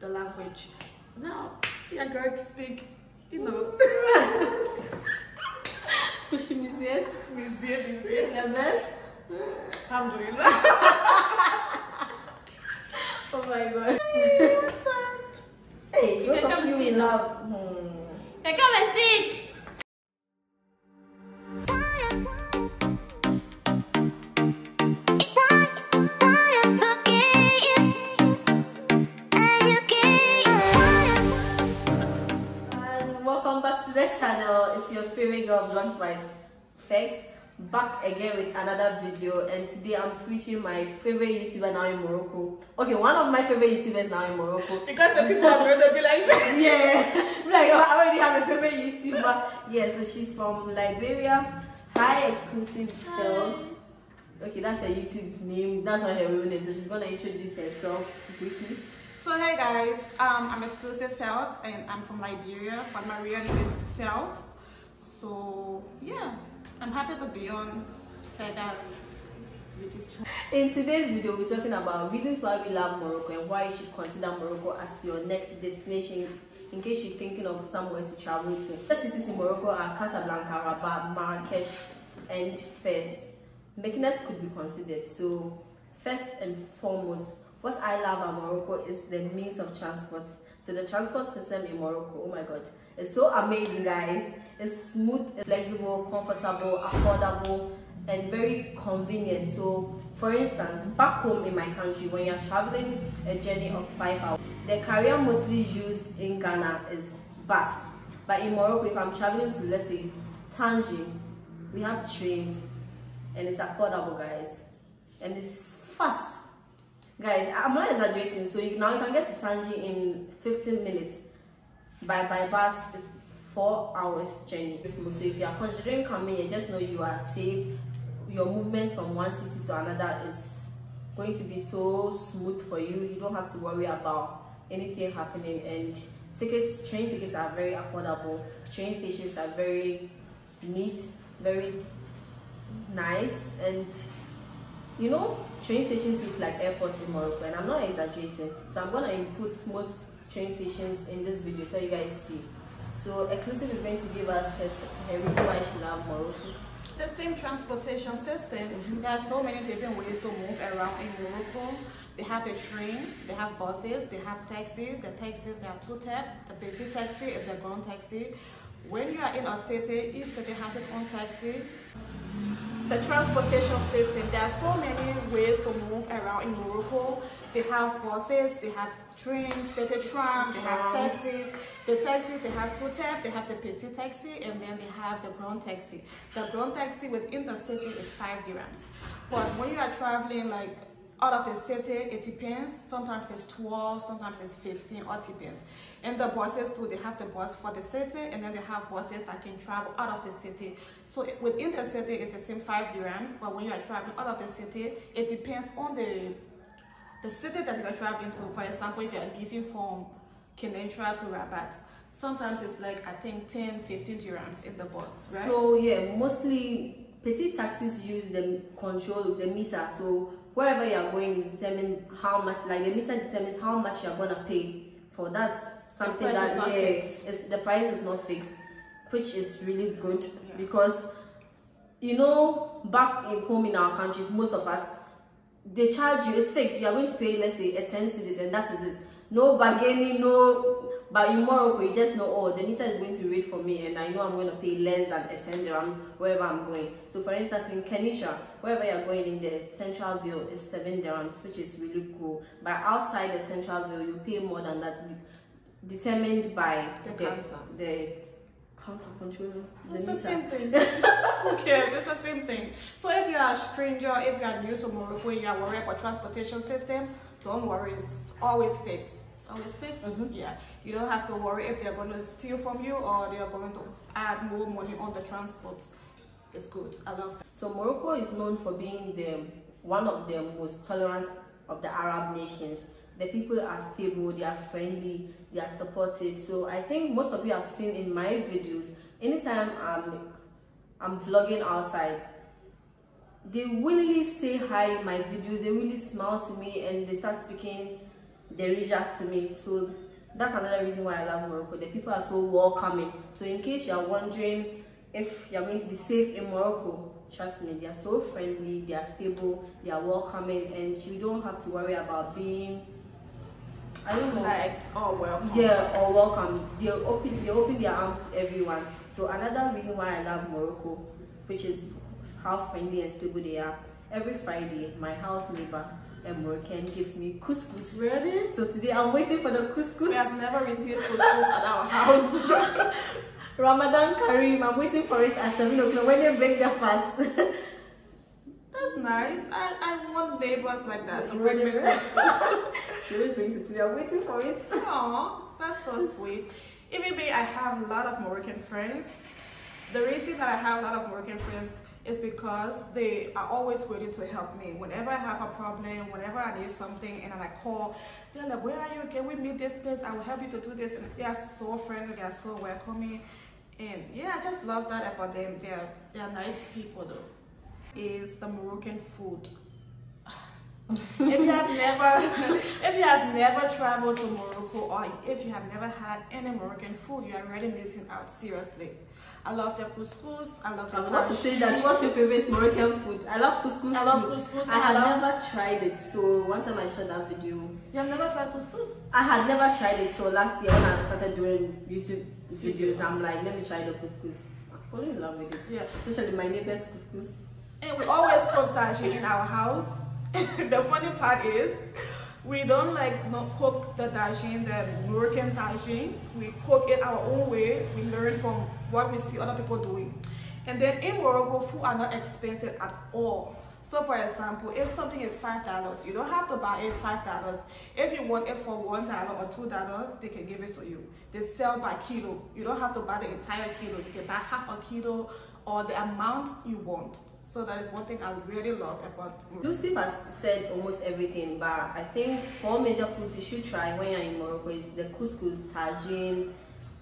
the language. Now, your girl speak, you know, said, museum, museum. the best. Alhamdulillah. Oh my god. Hey, what's up? Hey, You can of come you sit in love. Hmm. Hey, come and sit. Channel. It's your favorite girl, Vlogs by Fegs. Back again with another video, and today I'm featuring my favorite YouTuber now in Morocco. Okay, one of my favorite YouTubers now in Morocco. Because the people are going to be like, yeah, like oh, I already have a favorite YouTuber. Yeah, so she's from Liberia. High exclusive films. Okay, that's her YouTube name. That's not her real name. So she's gonna introduce herself briefly. So hey guys, um, I'm exclusive Felt and I'm from Liberia, but my real name is Felt. So yeah, I'm happy to be on Feda's YouTube channel. In today's video, we're talking about reasons why we love Morocco and why you should consider Morocco as your next destination in case you're thinking of somewhere to travel to. The cities in Morocco are Casablanca, Rabat, Marrakesh, and Fez. Meknes could be considered. So, first and foremost, what I love about Morocco is the means of transport. So the transport system in Morocco, oh my god, it's so amazing, guys. It's smooth, flexible, comfortable, affordable, and very convenient. So, for instance, back home in my country, when you're traveling a journey of five hours, the carrier mostly used in Ghana is bus. But in Morocco, if I'm traveling to, let's say, Tangier, we have trains, and it's affordable, guys, and it's fast. Guys, I'm not exaggerating. So you, now you can get to Tangier in 15 minutes. By by bus, it's four hours journey. So if you are considering coming here, just know you are safe. Your movement from one city to another is going to be so smooth for you. You don't have to worry about anything happening. And tickets, train tickets are very affordable. Train stations are very neat, very nice, and you know, train stations look like airports in Morocco, and I'm not exaggerating. So I'm gonna input most train stations in this video so you guys see. So exclusive is going to give us her, her reason why she loves Morocco. The same transportation system. There are so many different ways to move around in Morocco. They have the train, they have buses, they have taxis. The taxis, there are two types. The petit taxi and the grand taxi. When you are in a city, each city has its own taxi. The transportation system, there are so many ways to move around in Morocco. They have buses, they have trains, city tram, they have taxis. The taxis, they have two types. They have the petit taxi and then they have the grand taxi. The grand taxi within the city is five dirhams. But when you are traveling like out of the city, it depends. Sometimes it's 12, sometimes it's 15, or depends. And the buses too, they have the bus for the city and then they have buses that can travel out of the city. So within the city, it's the same five dirhams. But when you are traveling out of the city, it depends on the the city that you are traveling to. For example, if you are leaving from Kenitra to Rabat, sometimes it's like I think 10, 15 dirhams in the bus, right? So yeah, mostly petit taxis use the control the meter. So wherever you are going is determined how much like the meter determines how much you're gonna pay for. That's something that yeah, the price is not fixed, which is really good Yeah. because you know back in home in our countries most of us they charge you it's fixed. You are going to pay let's say a 10 cedis and that is it. No bargaining no but in morocco you just know oh the meter is going to read for me and i know i'm going to pay less than a 10 dirhams wherever i'm going so for instance in kenitra wherever you're going in the central ville is 7 dirhams which is really cool but outside the central ville you pay more than that determined by The the counter. the counter controller It's the meter. same thing. Who cares? It's the same thing. So if you are a stranger, if you are new to Morocco, and you are worried about transportation system, don't worry. It's always fixed. Always fixed. Mhm. Yeah. You don't have to worry if they're going to steal from you or they are going to add more money on the transport. It's good. I love that. So Morocco is known for being the one of the most tolerant of the Arab nations. The people are stable, they are friendly, they are supportive. So I think most of you have seen in my videos, anytime I'm I'm vlogging outside, they willingly say hi in my videos, they really smile to me and they start speaking they reach out to me. So that's another reason why I love Morocco. The people are so welcoming. So in case you are wondering if you're going to be safe in Morocco, trust me, they are so friendly, they are stable, they are welcoming, and you don't have to worry about being I don't know. Like, oh welcome. Yeah, or welcome. They open they open their arms to everyone. So another reason why I love Morocco, which is how friendly and stable they are. Every Friday, my house neighbor a Moroccan gives me couscous. Really? So today I'm waiting for the couscous. We have never received couscous at our house. Ramadan Kareem, I'm waiting for it at 7 o'clock when they break their fast. That's nice. I, I want neighbors like that to bring me couscous. she always brings it today. I'm waiting for it. Aw, that's so sweet. Even me, I have a lot of Moroccan friends. The reason that I have a lot of Moroccan friends is because they are always ready to help me. Whenever I have a problem, whenever I need something and I call, they're like, where are you? Can we meet this place? I will help you to do this. And they are so friendly, they are so welcoming. And yeah, I just love that about them. They're, they're nice people though. Is the Moroccan food. If you have never if you have never traveled to Morocco or if you have never had any Moroccan food, you are really missing out, seriously. I love the couscous. I love the I want to say that. What's your favorite Moroccan food? I love couscous. I love couscous. I had never tried it. So one time I shot that video. You have never tried couscous? I had never tried it. So last year when I started doing YouTube videos, I'm like, let me try the couscous. I fall in love with it. Yeah. Especially my neighbor's couscous. And we always cook tagine in our house. the funny part is we don't like not cook the tagine, the Moroccan tagine. We cook it our own way. We learn from what we see other people doing. And then in Morocco, food are not expensive at all. So for example, if something is $5, you don't have to buy it $5. If you want it for $1 or $2, they can give it to you. They sell by kilo. You don't have to buy the entire kilo. You can buy half a kilo or the amount you want. So that is one thing I really love about Yusuf has said almost everything, but I think four major foods you should try when you're in Morocco is the couscous, tagine,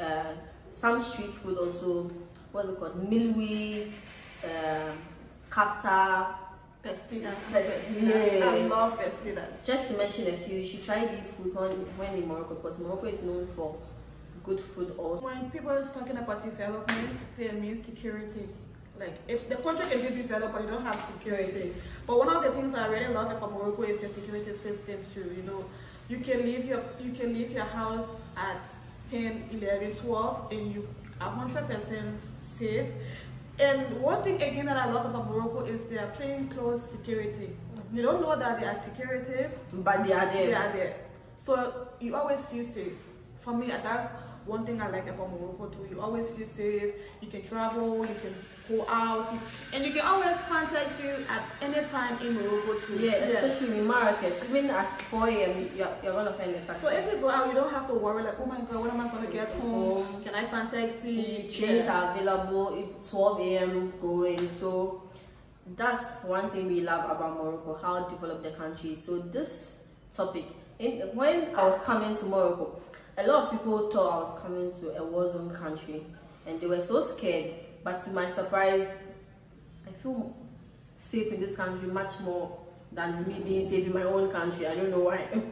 uh, some street food also, what's it called, milwi, uh, kafta, Pastilla. Yeah. I love pastilla. Just to mention a few, you should try these foods when, when in Morocco because Morocco is known for good food also. When people are talking about development, they mean security. Like if the country can be developed but you don't have security. But one of the things I really love about Morocco is the security system too. You know, you can leave your you can leave your house at 10, 11, 12 and you are 100% safe. And one thing again that I love about Morocco is their plain clothes security. You don't know that they are security, But they are there. they are there. So you always feel safe. For me, that's one thing I like about Morocco too. You always feel safe. You can travel, you can go out, and you can always find taxis at any time in Morocco too. Yeah, especially in Marrakesh. Even at 4 a.m., you're, you're going to find a taxi. So if you go out, you don't have to worry like, oh my god, when am I gonna get home? Can I find taxi? trains Yeah. are available if 12 a.m. going so that's one thing we love about morocco how developed the country is so this topic in when i was coming to morocco a lot of people thought i was coming to a war zone country and they were so scared. But to my surprise i feel safe in this country much more than me being safe in my own country. I don't know why.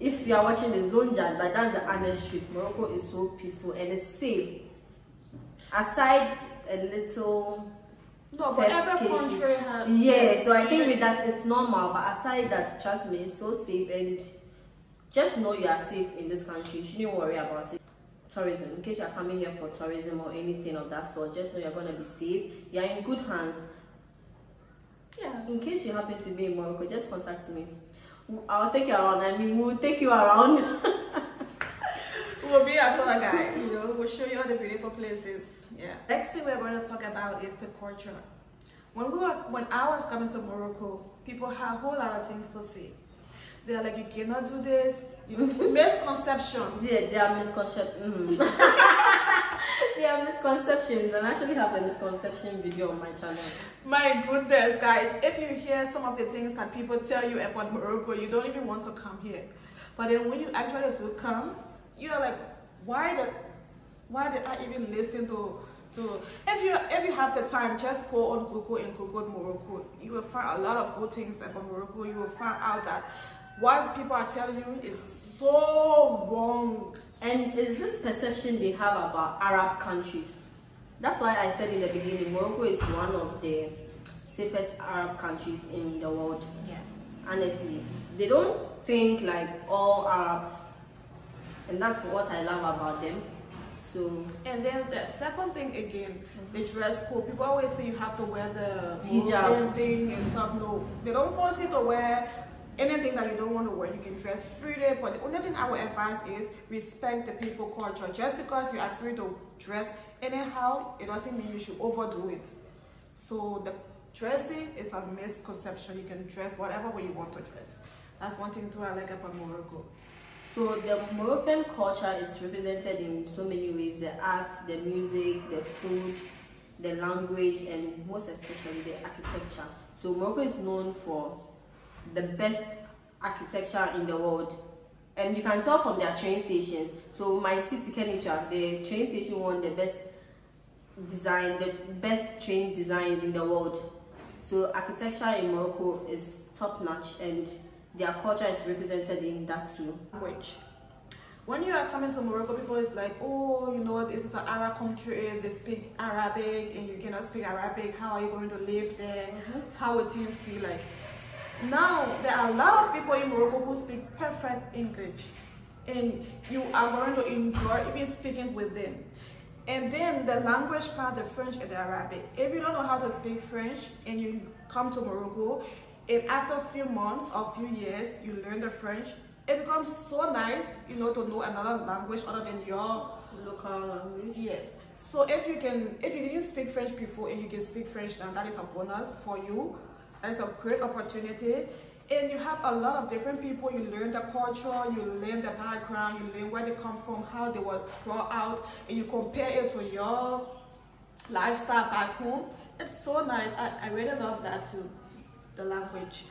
If you are watching this don't judge but that's the honest truth. Morocco is so peaceful and it's safe. Aside a little No, but every cases. country has. yeah so i think with that it's normal. But aside that trust me it's so safe and just know you are safe in this country you shouldn't worry about it tourism in case you're coming here for tourism or anything of that sort just know you're going to be safe you're in good hands Yeah. in case you happen to be in morocco just contact me i'll take you around i mean we'll take you around We'll be a tour guide, you know, we'll show you all the beautiful places. Yeah. Next thing we're going to talk about is the culture. When we were, when I was coming to Morocco, people had a whole lot of things to say. They're like, you cannot do this. You misconceptions. Yeah, there mm. are misconceptions. there are misconceptions, and I actually have a misconception video on my channel. My goodness, guys, if you hear some of the things that people tell you about Morocco, you don't even want to come here. But then when you actually do come, you're like, why did, why did I even listen to, to? If you if you have the time, just go on Google and Google Morocco. You will find a lot of good things about Morocco. You will find out that what people are telling you is so wrong. And is this perception they have about Arab countries? That's why I said in the beginning, Morocco is one of the safest Arab countries in the world. Yeah. Honestly, they don't think like all Arabs, and that's what I love about them. So. And then the second thing again, mhm. the dress code. People always say you have to wear the hijab thing and stuff. No, they don't force you to wear anything that you don't want to wear. You can dress freely, but the only thing I would advise is respect the people culture. Just because you are free to dress anyhow, it doesn't mean you should overdo it. So the dressing is a misconception. You can dress whatever way you want to dress. That's one thing too I like about Morocco. So the Moroccan culture is represented in so many ways, the arts, the music, the food, the language, and most especially the architecture. So Morocco is known for the best architecture in the world. And you can tell from their train stations. So my city, Kenitra, the train station won the best design, the best train design in the world. So architecture in Morocco is top notch and their culture is represented in that too. which When you are coming to Morocco, people is like, oh, you know, this is an Arab country, they speak Arabic and you cannot speak Arabic. How are you going to live there? Mm -hmm. How would things be like? Now, there are a lot of people in Morocco who speak perfect English and you are going to enjoy even speaking with them. And then the language part, the French and the Arabic. If you don't know how to speak French and you come to Morocco, and after a few months or few years, you learn the French, it becomes so nice, you know, to know another language other than your local language. Yes. So if you can, if you didn't speak French before and you can speak French now, that is a bonus for you. That is a great opportunity. And you have a lot of different people. You learn the culture, you learn the background, you learn where they come from, how they was brought out, and you compare it to your lifestyle back home. It's so nice. I, I really love that too the language.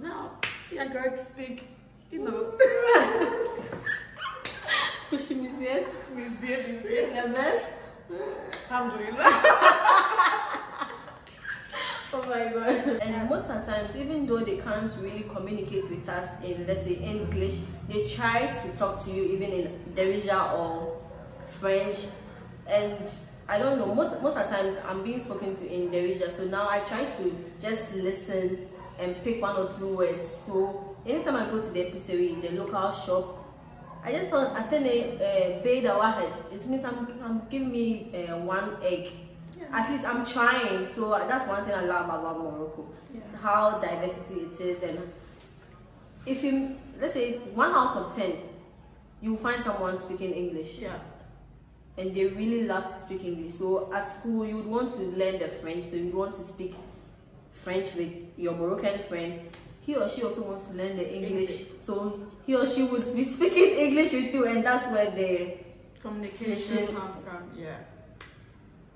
Now, your girl speak, you know. Pushing museum. Museum, museum. The best. Alhamdulillah. oh my god. And most of times, even though they can't really communicate with us in, let's say, English, they try to talk to you even in Darija or French. And I don't know, most, most of the times I'm being spoken to in Darija, so now I try to just listen and pick one or two words. So anytime I go to the epicerie, the local shop, I just thought atene paid a wahed. It means I'm, I'm giving me uh, one egg. At least I'm trying. So that's one thing I love about Morocco. Yeah. How diversity it is and if you let's say one out of ten, you find someone speaking English. Yeah. And they really love to speak English. So at school you would want to learn the French, so you would want to speak French with your Moroccan friend, he or she also wants to learn the English. English. So he or she would be speaking English with you, and that's where the communication comes from. Yeah.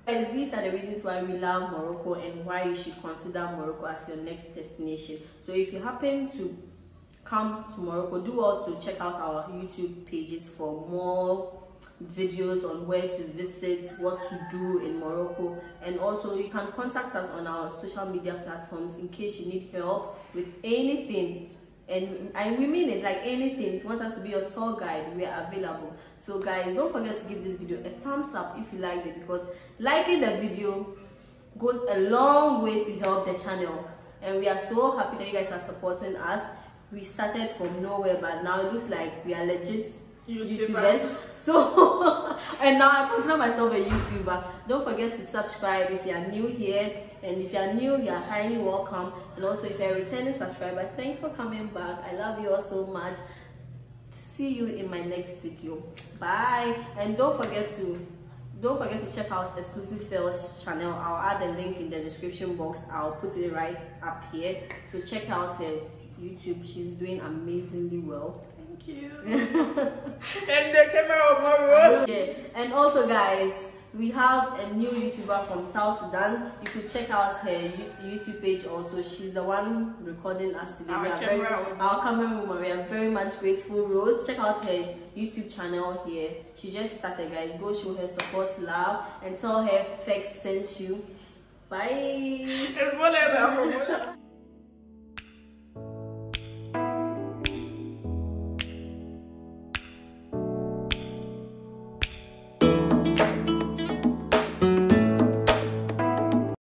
And these are the reasons why we love Morocco and why you should consider Morocco as your next destination. So if you happen to come to Morocco, do also check out our YouTube pages for more videos on where to visit, what to do in Morocco, and also you can contact us on our social media platforms in case you need help with anything. And, and we mean it like anything. If you want us to be your tour guide, we are available. So guys, don't forget to give this video a thumbs up if you liked it because liking the video goes a long way to help the channel. And we are so happy that you guys are supporting us. We started from nowhere, but now it looks like we are legit YouTubers. YouTubers. So, and now I consider myself a YouTuber. Don't forget to subscribe if you are new here. And if you are new, you are highly welcome. And also, if you're a returning subscriber, thanks for coming back. I love you all so much. See you in my next video. Bye. And don't forget to don't forget to check out exclusive Felt's channel i'll add a link in the description box i'll put it right up here so check out her youtube she's doing amazingly well you. and the camera more Yeah, and also guys, we have a new YouTuber from South Sudan. You could check out her YouTube page also. She's the one recording us today. Our, we are camera very, our camera woman. We are very much grateful. Rose, check out her YouTube channel here. She just started, guys. Go show her support, love, and tell her Fegs sent you. Bye.